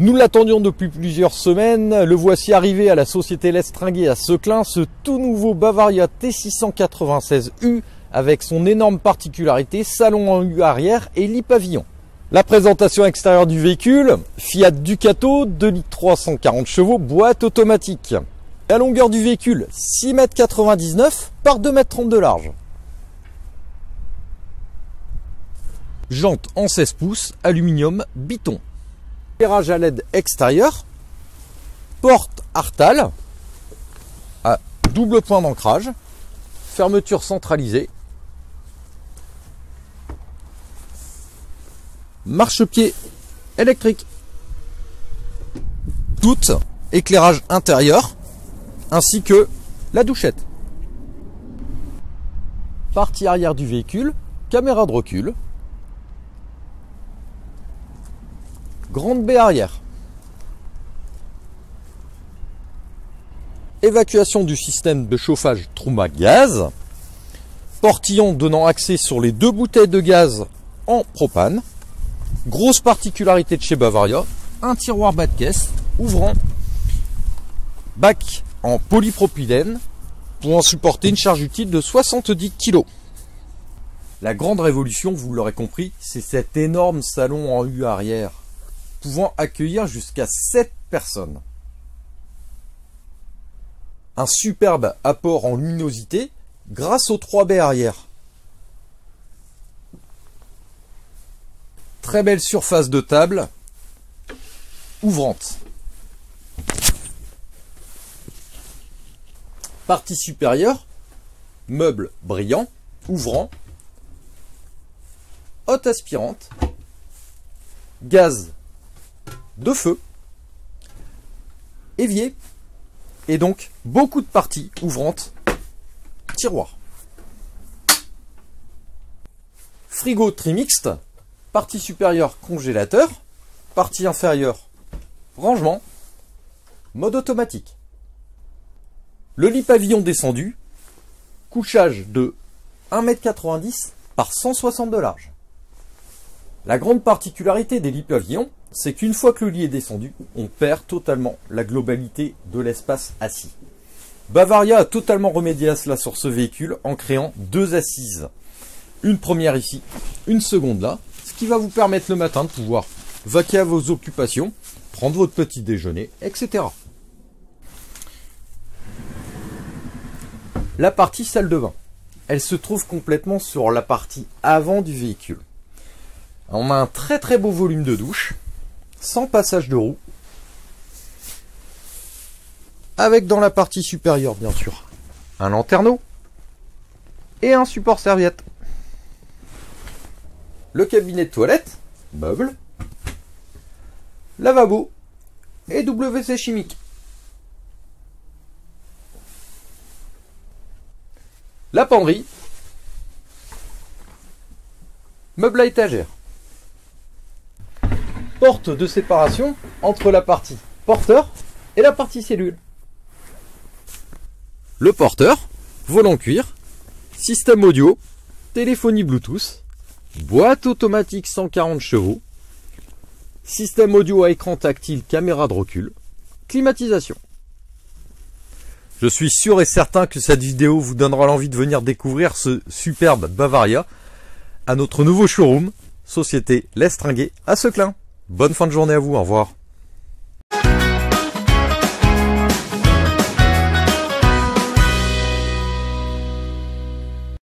Nous l'attendions depuis plusieurs semaines, le voici arrivé à la société Lestringuet à Seclin, ce tout nouveau Bavaria T696U avec son énorme particularité, salon en U arrière et lit pavillon. La présentation extérieure du véhicule, Fiat Ducato, 2 litres 340 chevaux, boîte automatique. La longueur du véhicule, 6,99 m par 2,30 m de large. Jante en 16 pouces, aluminium, biton. Éclairage à LED extérieur. Porte Artal à double point d'ancrage. Fermeture centralisée. Marchepied électrique. Tout éclairage intérieur ainsi que la douchette. Partie arrière du véhicule, caméra de recul, grande baie arrière. Évacuation du système de chauffage Trouma Gaz. Portillon donnant accès sur les deux bouteilles de gaz en propane. Grosse particularité de chez Bavaria, un tiroir bas de caisse ouvrant. Bac en polypropylène pour en supporter une charge utile de 70 kg. La grande révolution, vous l'aurez compris, c'est cet énorme salon en U arrière, pouvant accueillir jusqu'à 7 personnes. Un superbe apport en luminosité grâce aux 3 baies arrière. Très belle surface de table ouvrante. Partie supérieure, meuble brillant, ouvrant, haute aspirante, gaz de feu, évier, et donc beaucoup de parties ouvrantes, tiroir. Frigo trimixte, partie supérieure congélateur, partie inférieure rangement, mode automatique. Le lit pavillon descendu, couchage de 1m90 par 160 de large. La grande particularité des lits pavillons, c'est qu'une fois que le lit est descendu, on perd totalement la globalité de l'espace assis. Bavaria a totalement remédié à cela sur ce véhicule en créant deux assises. Une première ici, une seconde là, ce qui va vous permettre le matin de pouvoir vaquer à vos occupations, prendre votre petit déjeuner, etc. La partie salle de bain. Elle se trouve complètement sur la partie avant du véhicule. On a un très très beau volume de douche, sans passage de roue, avec dans la partie supérieure bien sûr un lanterneau et un support serviette. Le cabinet de toilette, meuble, lavabo et WC chimique. La penderie. Meuble à étagère. Porte de séparation entre la partie porteur et la partie cellule. Le porteur, volant cuir, système audio, téléphonie Bluetooth, boîte automatique 140 chevaux, système audio à écran tactile, caméra de recul, climatisation. Je suis sûr et certain que cette vidéo vous donnera l'envie de venir découvrir ce superbe Bavaria à notre nouveau showroom, Société Lestringuet à Seclin. Bonne fin de journée à vous, au revoir.